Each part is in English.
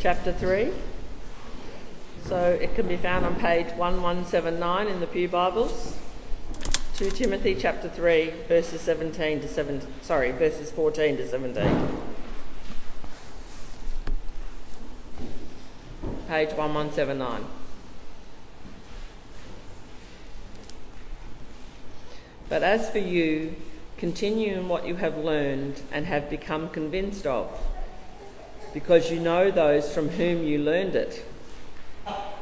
chapter 3. So it can be found on page 1179 in the Pew Bibles. 2 Timothy chapter 3 verses 17 to 7 sorry, verses 14 to 17. Page 1179. But as for you, continue in what you have learned and have become convinced of because you know those from whom you learned it,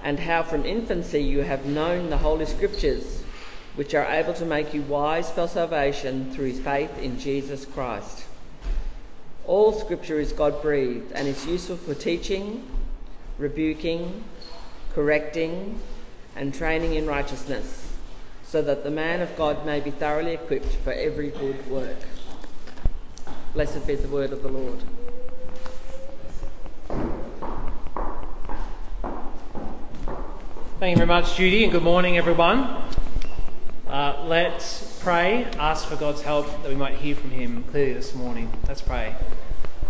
and how from infancy you have known the Holy Scriptures, which are able to make you wise for salvation through faith in Jesus Christ. All Scripture is God breathed and is useful for teaching, rebuking, correcting, and training in righteousness, so that the man of God may be thoroughly equipped for every good work. Blessed be the word of the Lord. Thank you very much, Judy, and good morning, everyone. Uh, let's pray, ask for God's help that we might hear from Him clearly this morning. Let's pray.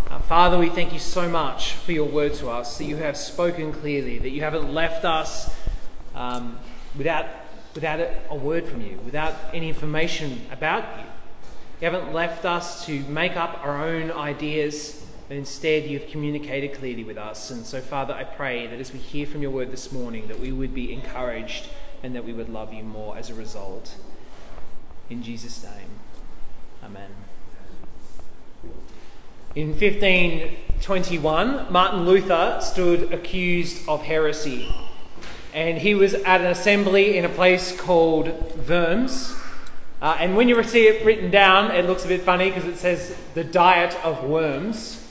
Uh, Father, we thank you so much for your word to us, that you have spoken clearly, that you haven't left us um, without, without a word from you, without any information about you. You haven't left us to make up our own ideas but instead you've communicated clearly with us. And so, Father, I pray that as we hear from your word this morning, that we would be encouraged and that we would love you more as a result. In Jesus' name, Amen. In 1521, Martin Luther stood accused of heresy. And he was at an assembly in a place called Worms. Uh, and when you see it written down, it looks a bit funny because it says the diet of worms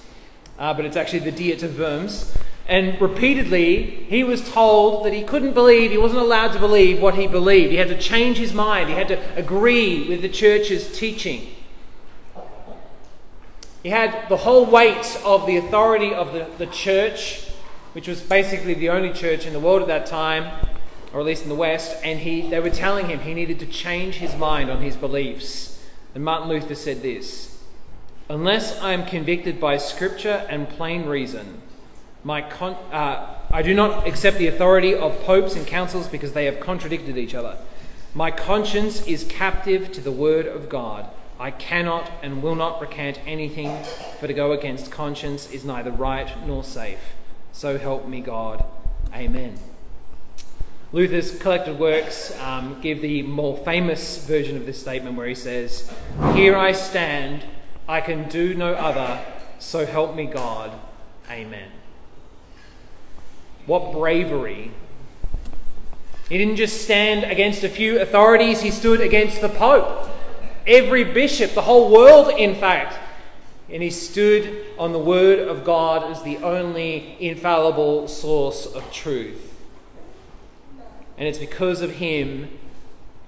uh, but it's actually the Diet of Worms. And repeatedly, he was told that he couldn't believe, he wasn't allowed to believe what he believed. He had to change his mind, he had to agree with the church's teaching. He had the whole weight of the authority of the, the church, which was basically the only church in the world at that time, or at least in the West, and he, they were telling him he needed to change his mind on his beliefs. And Martin Luther said this Unless I am convicted by Scripture and plain reason, my con- uh, I do not accept the authority of popes and councils because they have contradicted each other. My conscience is captive to the word of God. I cannot and will not recant anything, for to go against conscience is neither right nor safe. So help me God. Amen. Luther's collected works um, give the more famous version of this statement where he says, Here I stand I can do no other, so help me God. Amen. What bravery. He didn't just stand against a few authorities, he stood against the Pope, every bishop, the whole world, in fact. And he stood on the Word of God as the only infallible source of truth. And it's because of him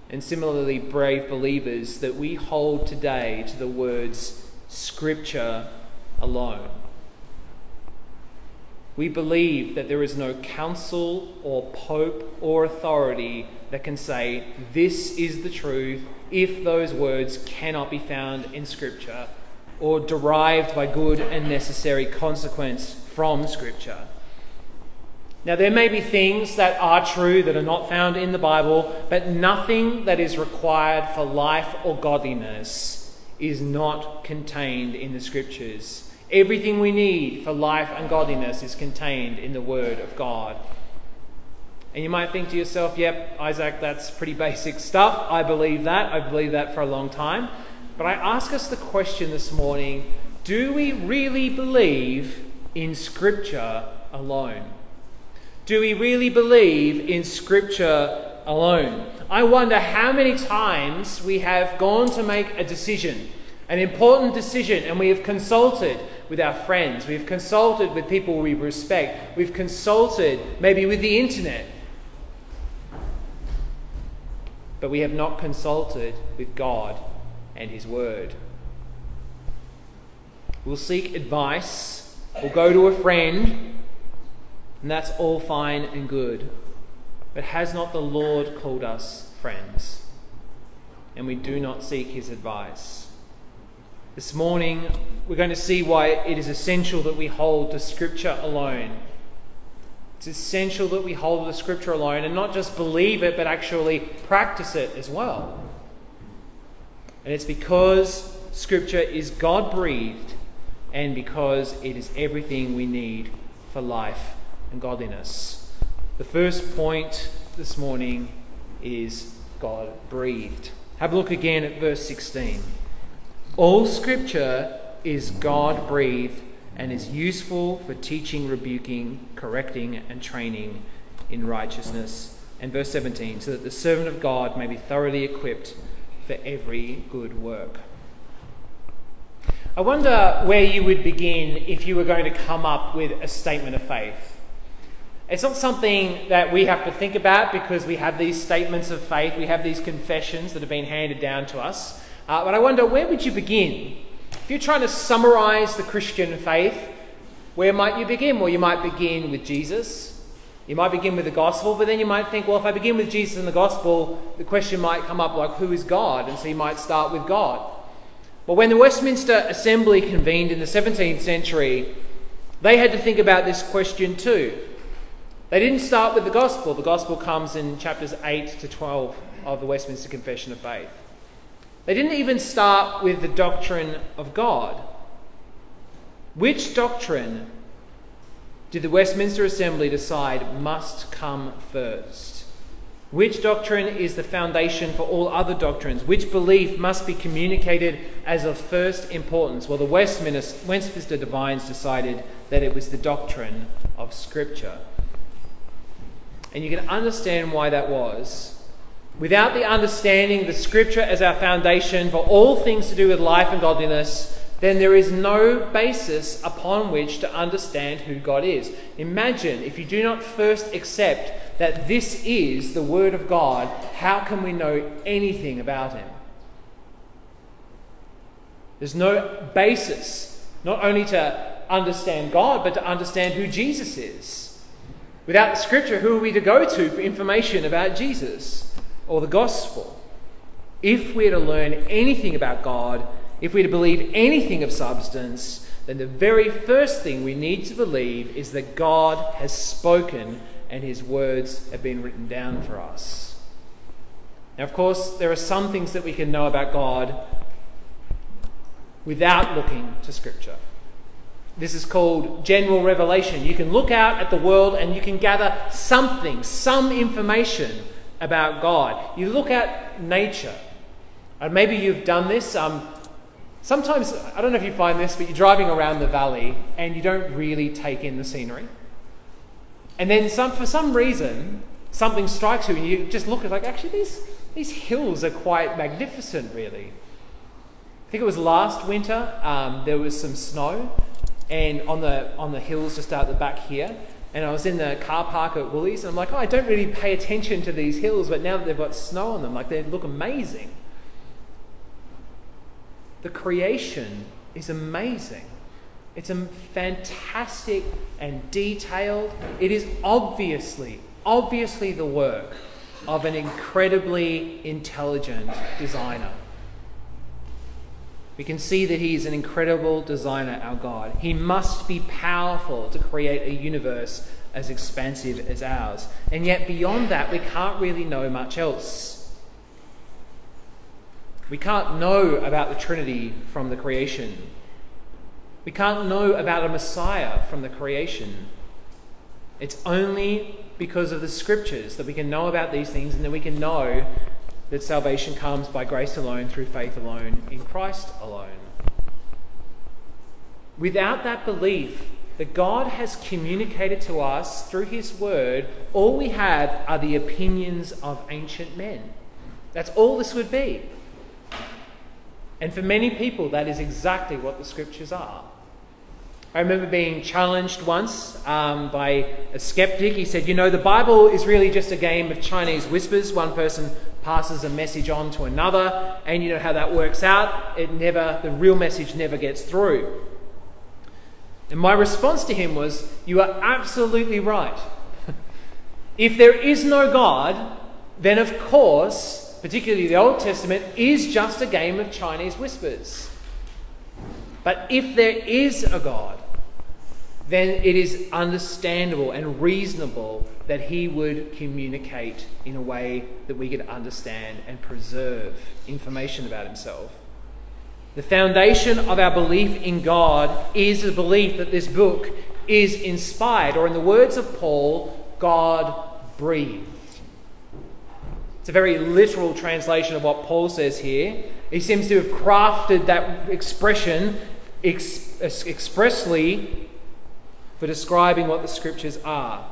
and similarly brave believers that we hold today to the words Scripture alone. We believe that there is no council or pope or authority that can say, This is the truth, if those words cannot be found in Scripture or derived by good and necessary consequence from Scripture. Now, there may be things that are true that are not found in the Bible, but nothing that is required for life or godliness is not contained in the scriptures. Everything we need for life and godliness is contained in the Word of God. And you might think to yourself, yep, Isaac, that's pretty basic stuff. I believe that. I believe that for a long time. But I ask us the question this morning do we really believe in Scripture alone? Do we really believe in Scripture alone? I wonder how many times we have gone to make a decision, an important decision, and we have consulted with our friends, we've consulted with people we respect, we've consulted maybe with the internet, but we have not consulted with God and His Word. We'll seek advice, we'll go to a friend, and that's all fine and good. But has not the Lord called us friends? And we do not seek his advice. This morning, we're going to see why it is essential that we hold to Scripture alone. It's essential that we hold to Scripture alone and not just believe it, but actually practice it as well. And it's because Scripture is God breathed and because it is everything we need for life and godliness. The first point this morning is God breathed. Have a look again at verse 16. All Scripture is God breathed and is useful for teaching, rebuking, correcting, and training in righteousness. And verse 17, so that the servant of God may be thoroughly equipped for every good work. I wonder where you would begin if you were going to come up with a statement of faith. It's not something that we have to think about because we have these statements of faith, we have these confessions that have been handed down to us. Uh, but I wonder, where would you begin? If you're trying to summarize the Christian faith, where might you begin? Well, you might begin with Jesus. You might begin with the gospel, but then you might think, well, if I begin with Jesus and the gospel, the question might come up like, who is God? And so you might start with God. Well, when the Westminster Assembly convened in the 17th century, they had to think about this question too. They didn't start with the gospel. The gospel comes in chapters 8 to 12 of the Westminster Confession of Faith. They didn't even start with the doctrine of God. Which doctrine did the Westminster Assembly decide must come first? Which doctrine is the foundation for all other doctrines? Which belief must be communicated as of first importance? Well, the Westminster, Westminster Divines decided that it was the doctrine of Scripture. And you can understand why that was. Without the understanding the Scripture as our foundation for all things to do with life and godliness, then there is no basis upon which to understand who God is. Imagine if you do not first accept that this is the Word of God, how can we know anything about Him? There's no basis, not only to understand God, but to understand who Jesus is. Without the Scripture, who are we to go to for information about Jesus or the Gospel? If we're to learn anything about God, if we're to believe anything of substance, then the very first thing we need to believe is that God has spoken and his words have been written down for us. Now, of course, there are some things that we can know about God without looking to Scripture. This is called general revelation. You can look out at the world and you can gather something, some information about God. You look at nature. And maybe you've done this. Um, Sometimes, I don't know if you find this, but you're driving around the valley and you don't really take in the scenery. And then some, for some reason, something strikes you and you just look at like, actually, these, these hills are quite magnificent, really. I think it was last winter, um, there was some snow and on the, on the hills just out the back here. And I was in the car park at Woolies and I'm like, oh, I don't really pay attention to these hills, but now that they've got snow on them, like they look amazing. The creation is amazing. It's a fantastic and detailed. It is obviously, obviously the work of an incredibly intelligent designer. We can see that he is an incredible designer, our God. He must be powerful to create a universe as expansive as ours. And yet, beyond that, we can't really know much else. We can't know about the Trinity from the creation. We can't know about a Messiah from the creation. It's only because of the scriptures that we can know about these things and that we can know that salvation comes by grace alone, through faith alone, in Christ alone. Without that belief that God has communicated to us through His Word, all we have are the opinions of ancient men. That's all this would be. And for many people, that is exactly what the scriptures are. I remember being challenged once um, by a skeptic. He said, You know, the Bible is really just a game of Chinese whispers. One person passes a message on to another, and you know how that works out. It never, the real message never gets through. And my response to him was, You are absolutely right. if there is no God, then of course particularly the Old Testament, is just a game of Chinese whispers. But if there is a God, then it is understandable and reasonable that he would communicate in a way that we could understand and preserve information about himself. The foundation of our belief in God is the belief that this book is inspired, or in the words of Paul, God breathed. It's a very literal translation of what Paul says here. He seems to have crafted that expression ex- expressly for describing what the scriptures are.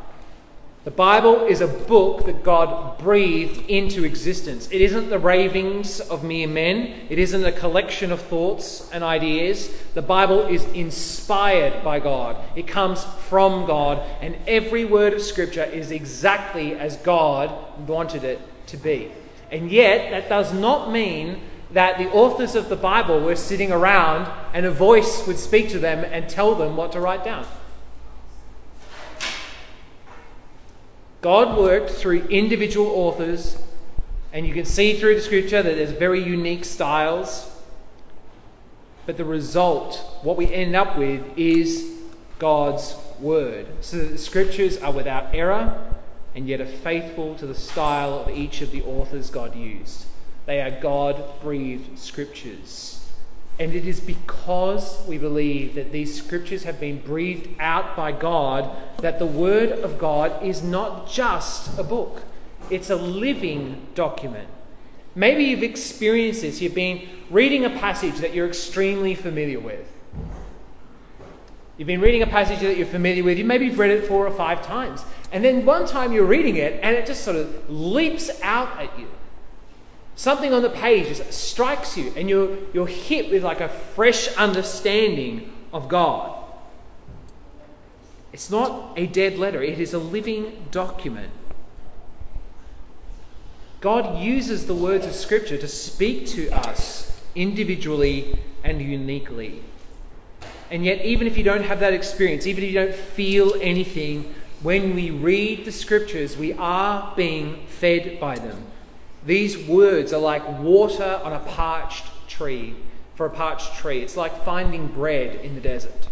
The Bible is a book that God breathed into existence. It isn't the ravings of mere men, it isn't a collection of thoughts and ideas. The Bible is inspired by God, it comes from God, and every word of Scripture is exactly as God wanted it to be. And yet, that does not mean that the authors of the Bible were sitting around and a voice would speak to them and tell them what to write down. God worked through individual authors, and you can see through the scripture that there's very unique styles. But the result, what we end up with, is God's word. So that the scriptures are without error and yet are faithful to the style of each of the authors God used. They are God breathed scriptures. And it is because we believe that these scriptures have been breathed out by God that the Word of God is not just a book, it's a living document. Maybe you've experienced this. You've been reading a passage that you're extremely familiar with. You've been reading a passage that you're familiar with. You maybe you've read it four or five times. And then one time you're reading it and it just sort of leaps out at you. Something on the page just strikes you, and you're, you're hit with like a fresh understanding of God. It's not a dead letter, it is a living document. God uses the words of Scripture to speak to us individually and uniquely. And yet, even if you don't have that experience, even if you don't feel anything, when we read the Scriptures, we are being fed by them. These words are like water on a parched tree, for a parched tree. It's like finding bread in the desert.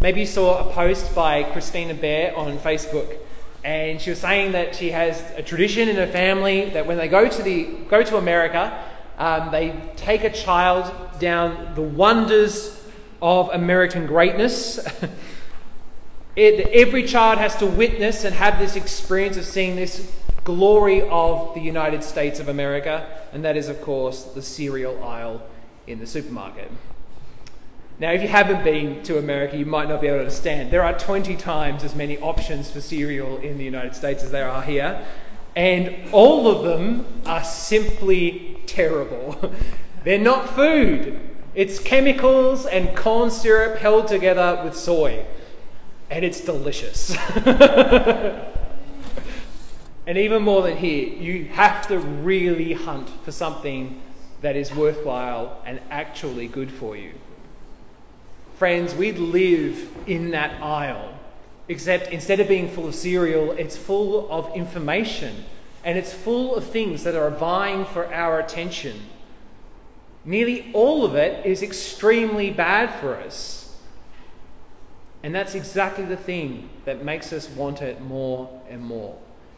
Maybe you saw a post by Christina Bear on Facebook, and she was saying that she has a tradition in her family that when they go to, the, go to America, um, they take a child down the wonders of American greatness. it, every child has to witness and have this experience of seeing this glory of the United States of America, and that is, of course, the cereal aisle in the supermarket. Now, if you haven't been to America, you might not be able to understand. There are 20 times as many options for cereal in the United States as there are here, and all of them are simply terrible. They're not food, it's chemicals and corn syrup held together with soy, and it's delicious. And even more than here, you have to really hunt for something that is worthwhile and actually good for you. Friends, we live in that aisle, except instead of being full of cereal, it's full of information and it's full of things that are vying for our attention. Nearly all of it is extremely bad for us. And that's exactly the thing that makes us want it more and more.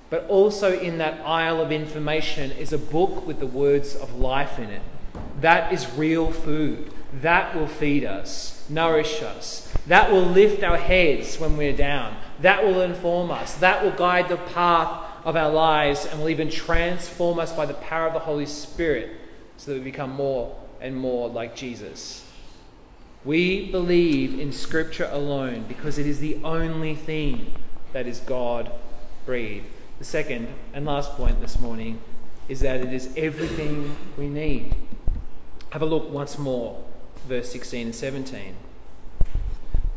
But also in that aisle of information is a book with the words of life in it. That is real food. That will feed us, nourish us. That will lift our heads when we're down. That will inform us. That will guide the path of our lives and will even transform us by the power of the Holy Spirit so that we become more and more like Jesus. We believe in Scripture alone because it is the only thing that is God breathed. The second and last point this morning is that it is everything we need. Have a look once more, verse 16 and 17.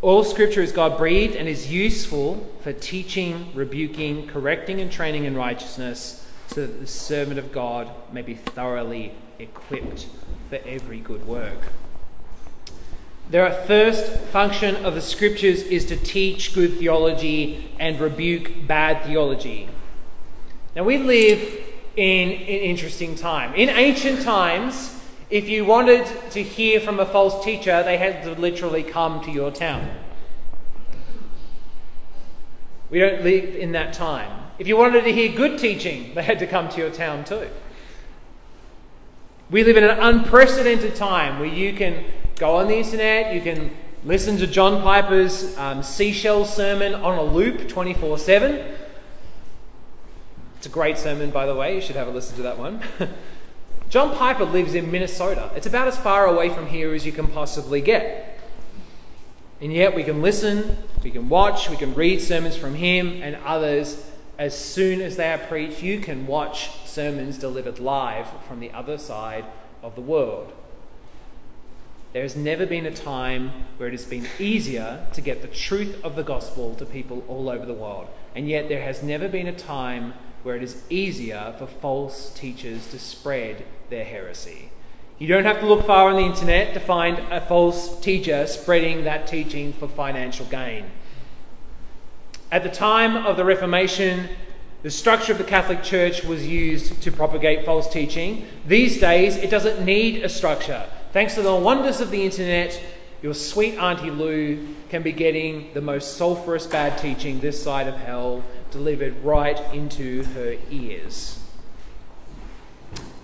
All scripture is God breathed and is useful for teaching, rebuking, correcting, and training in righteousness, so that the servant of God may be thoroughly equipped for every good work. The first function of the scriptures is to teach good theology and rebuke bad theology. Now, we live in an interesting time. In ancient times, If you wanted to hear from a false teacher, they had to literally come to your town. We don't live in that time. If you wanted to hear good teaching, they had to come to your town too. We live in an unprecedented time where you can go on the internet, you can listen to John Piper's um, seashell sermon on a loop 24 7. It's a great sermon, by the way. You should have a listen to that one. John Piper lives in Minnesota. It's about as far away from here as you can possibly get. And yet we can listen, we can watch, we can read sermons from him and others. As soon as they are preached, you can watch sermons delivered live from the other side of the world. There has never been a time where it has been easier to get the truth of the gospel to people all over the world. And yet there has never been a time where it is easier for false teachers to spread their heresy. You don't have to look far on the internet to find a false teacher spreading that teaching for financial gain. At the time of the Reformation, the structure of the Catholic Church was used to propagate false teaching. These days, it doesn't need a structure. Thanks to the wonders of the internet, your sweet Auntie Lou can be getting the most sulphurous bad teaching this side of hell delivered right into her ears.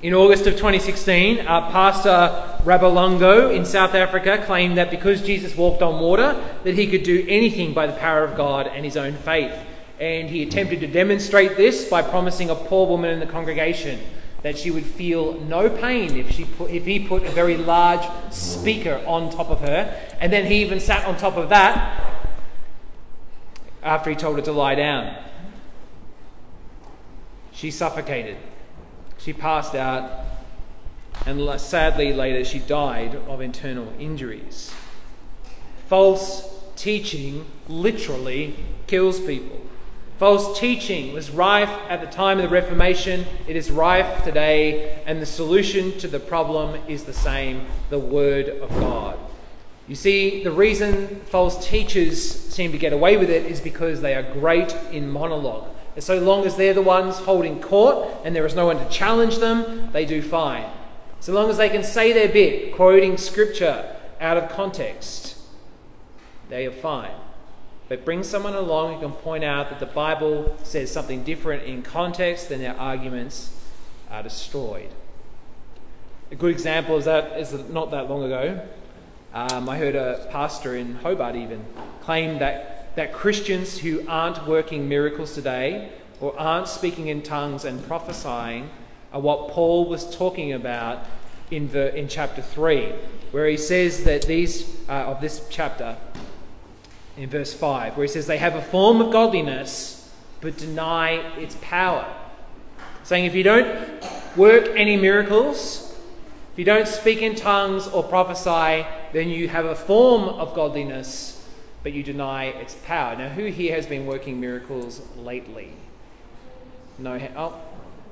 In August of 2016, uh, Pastor Rabalongo in South Africa claimed that because Jesus walked on water, that he could do anything by the power of God and his own faith. And he attempted to demonstrate this by promising a poor woman in the congregation that she would feel no pain if, she put, if he put a very large speaker on top of her. And then he even sat on top of that after he told her to lie down. She suffocated. She passed out, and sadly, later, she died of internal injuries. False teaching literally kills people. False teaching was rife at the time of the Reformation, it is rife today, and the solution to the problem is the same the Word of God. You see, the reason false teachers seem to get away with it is because they are great in monologue. And so long as they're the ones holding court and there is no one to challenge them, they do fine. So long as they can say their bit, quoting scripture out of context, they are fine. But bring someone along who can point out that the Bible says something different in context, then their arguments are destroyed. A good example is that is not that long ago. Um, I heard a pastor in Hobart even claim that that Christians who aren't working miracles today or aren't speaking in tongues and prophesying are what Paul was talking about in, the, in chapter 3, where he says that these, uh, of this chapter, in verse 5, where he says they have a form of godliness but deny its power. Saying if you don't work any miracles, if you don't speak in tongues or prophesy, then you have a form of godliness but you deny its power. Now, who here has been working miracles lately? No hand. Oh,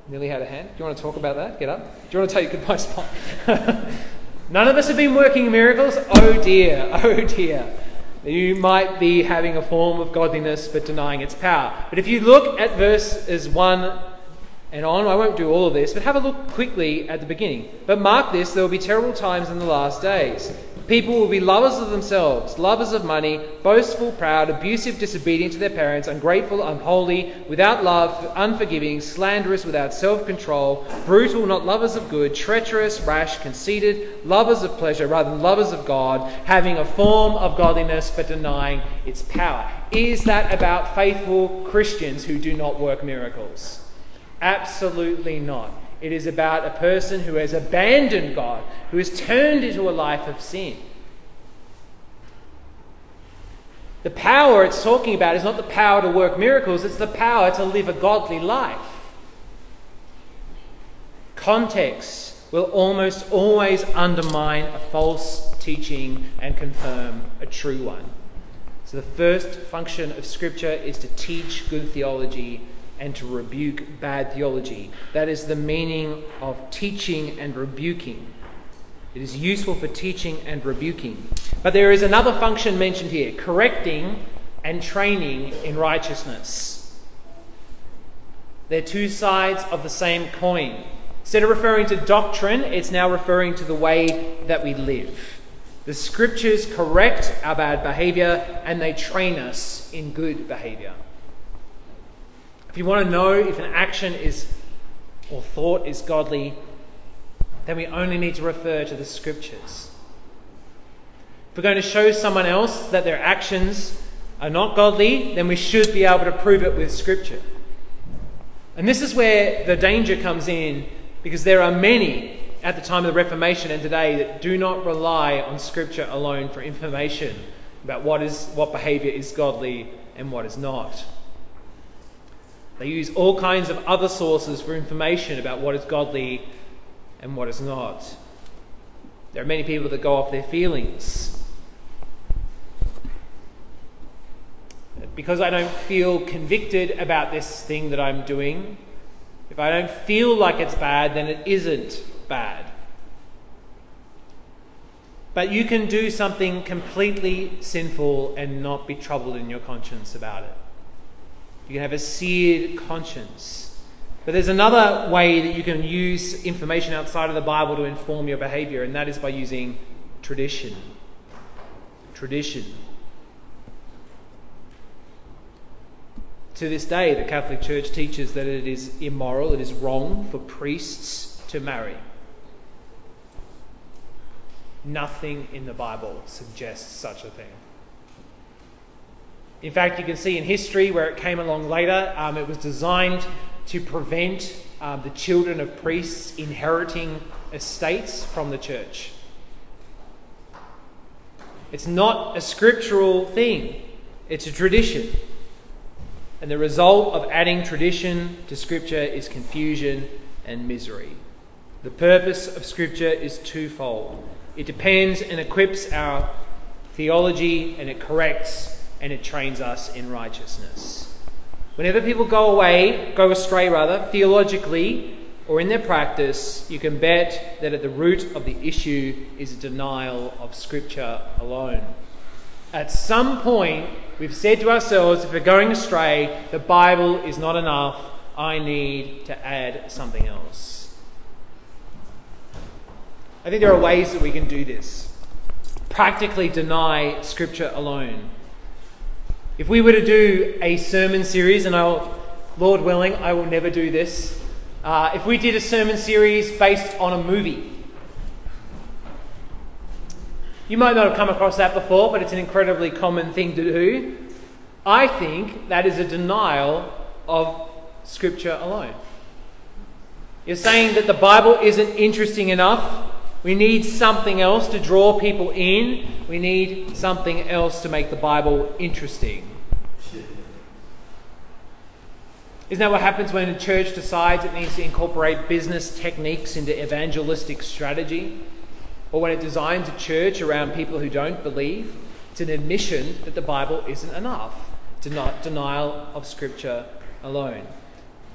nearly had a hand. Do you want to talk about that? Get up. Do you want to take a goodbye spot? None of us have been working miracles. Oh dear, oh dear. You might be having a form of godliness but denying its power. But if you look at verses 1 and on, I won't do all of this, but have a look quickly at the beginning. But mark this there will be terrible times in the last days. People will be lovers of themselves, lovers of money, boastful, proud, abusive, disobedient to their parents, ungrateful, unholy, without love, unforgiving, slanderous, without self control, brutal, not lovers of good, treacherous, rash, conceited, lovers of pleasure rather than lovers of God, having a form of godliness but denying its power. Is that about faithful Christians who do not work miracles? Absolutely not. It is about a person who has abandoned God, who has turned into a life of sin. The power it's talking about is not the power to work miracles, it's the power to live a godly life. Context will almost always undermine a false teaching and confirm a true one. So, the first function of Scripture is to teach good theology and to rebuke bad theology. That is the meaning of teaching and rebuking. It is useful for teaching and rebuking. But there is another function mentioned here correcting and training in righteousness. They're two sides of the same coin. Instead of referring to doctrine, it's now referring to the way that we live. The scriptures correct our bad behavior and they train us in good behavior. If you want to know if an action is or thought is godly, then we only need to refer to the scriptures. If we're going to show someone else that their actions are not godly, then we should be able to prove it with scripture. And this is where the danger comes in because there are many at the time of the Reformation and today that do not rely on scripture alone for information about what is what behavior is godly and what is not. They use all kinds of other sources for information about what is godly and what is not. There are many people that go off their feelings. Because I don't feel convicted about this thing that I'm doing, if I don't feel like it's bad, then it isn't bad. But you can do something completely sinful and not be troubled in your conscience about it. You can have a seared conscience. But there's another way that you can use information outside of the Bible to inform your behavior, and that is by using tradition. Tradition. To this day, the Catholic Church teaches that it is immoral, it is wrong for priests to marry. Nothing in the Bible suggests such a thing. In fact, you can see in history where it came along later, um, it was designed to prevent um, the children of priests inheriting estates from the church. It's not a scriptural thing, it's a tradition. And the result of adding tradition to Scripture is confusion and misery. The purpose of Scripture is twofold it depends and equips our theology, and it corrects and it trains us in righteousness. Whenever people go away, go astray rather, theologically or in their practice, you can bet that at the root of the issue is a denial of Scripture alone. At some point, we've said to ourselves, if we're going astray, the Bible is not enough, I need to add something else. I think there are ways that we can do this. Practically deny Scripture alone. If we were to do a sermon series, and I'll, Lord willing, I will never do this. Uh, if we did a sermon series based on a movie, you might not have come across that before, but it's an incredibly common thing to do. I think that is a denial of Scripture alone. You're saying that the Bible isn't interesting enough. We need something else to draw people in. We need something else to make the Bible interesting. Isn't that what happens when a church decides it needs to incorporate business techniques into evangelistic strategy? Or when it designs a church around people who don't believe? It's an admission that the Bible isn't enough. not denial of Scripture alone.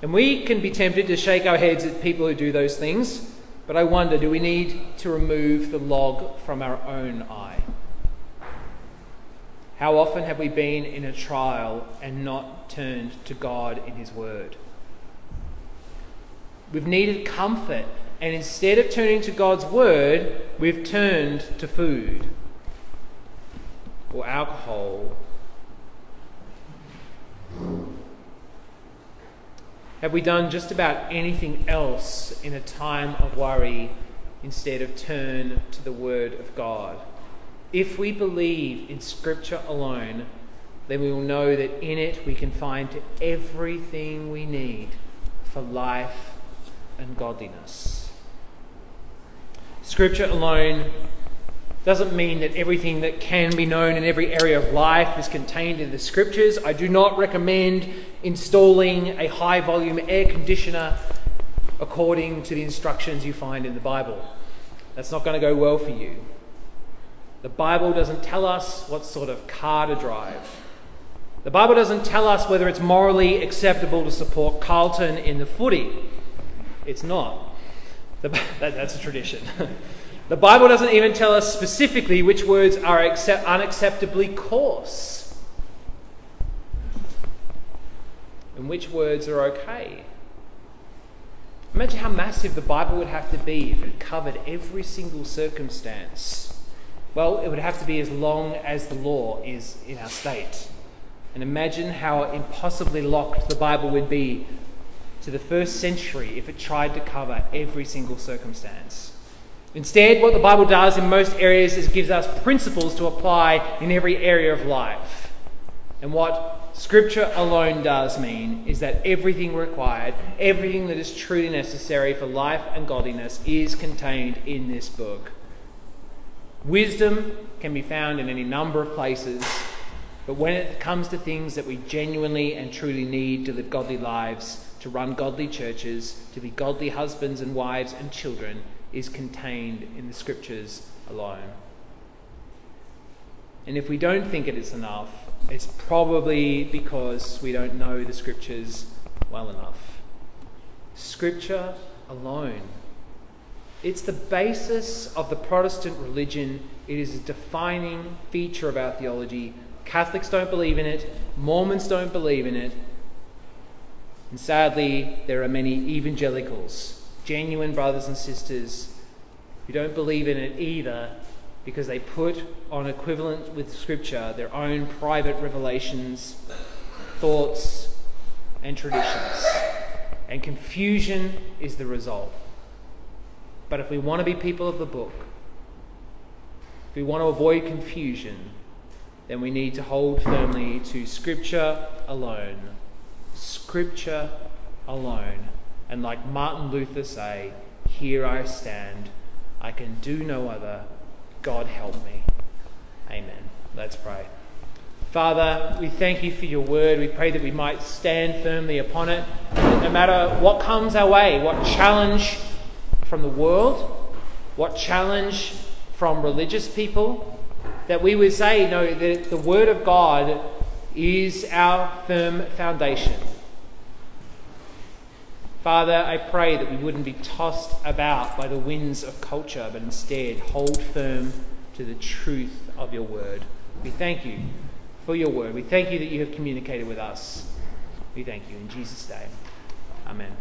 And we can be tempted to shake our heads at people who do those things, but I wonder do we need to remove the log from our own eye? How often have we been in a trial and not turned to God in His Word? We've needed comfort, and instead of turning to God's Word, we've turned to food or alcohol. Have we done just about anything else in a time of worry instead of turn to the Word of God? If we believe in Scripture alone, then we will know that in it we can find everything we need for life and godliness. Scripture alone doesn't mean that everything that can be known in every area of life is contained in the Scriptures. I do not recommend installing a high volume air conditioner according to the instructions you find in the Bible. That's not going to go well for you. The Bible doesn't tell us what sort of car to drive. The Bible doesn't tell us whether it's morally acceptable to support Carlton in the footy. It's not. The, that, that's a tradition. the Bible doesn't even tell us specifically which words are accept, unacceptably coarse and which words are okay. Imagine how massive the Bible would have to be if it covered every single circumstance. Well, it would have to be as long as the law is in our state. And imagine how impossibly locked the Bible would be to the first century if it tried to cover every single circumstance. Instead, what the Bible does in most areas is gives us principles to apply in every area of life. And what Scripture alone does mean is that everything required, everything that is truly necessary for life and godliness, is contained in this book. Wisdom can be found in any number of places, but when it comes to things that we genuinely and truly need to live godly lives, to run godly churches, to be godly husbands and wives and children, is contained in the scriptures alone. And if we don't think it is enough, it's probably because we don't know the scriptures well enough. Scripture alone. It's the basis of the Protestant religion. It is a defining feature of our theology. Catholics don't believe in it, Mormons don't believe in it, and sadly, there are many evangelicals, genuine brothers and sisters, who don't believe in it either because they put on equivalent with Scripture their own private revelations, thoughts, and traditions. And confusion is the result. But if we want to be people of the book, if we want to avoid confusion, then we need to hold firmly to Scripture alone. Scripture alone. And like Martin Luther say, here I stand. I can do no other. God help me. Amen. Let's pray. Father, we thank you for your word. We pray that we might stand firmly upon it. No matter what comes our way, what challenge from the world, what challenge from religious people, that we would say, no, that the word of God is our firm foundation. Father, I pray that we wouldn't be tossed about by the winds of culture, but instead hold firm to the truth of your word. We thank you for your word. We thank you that you have communicated with us. We thank you in Jesus' name. Amen.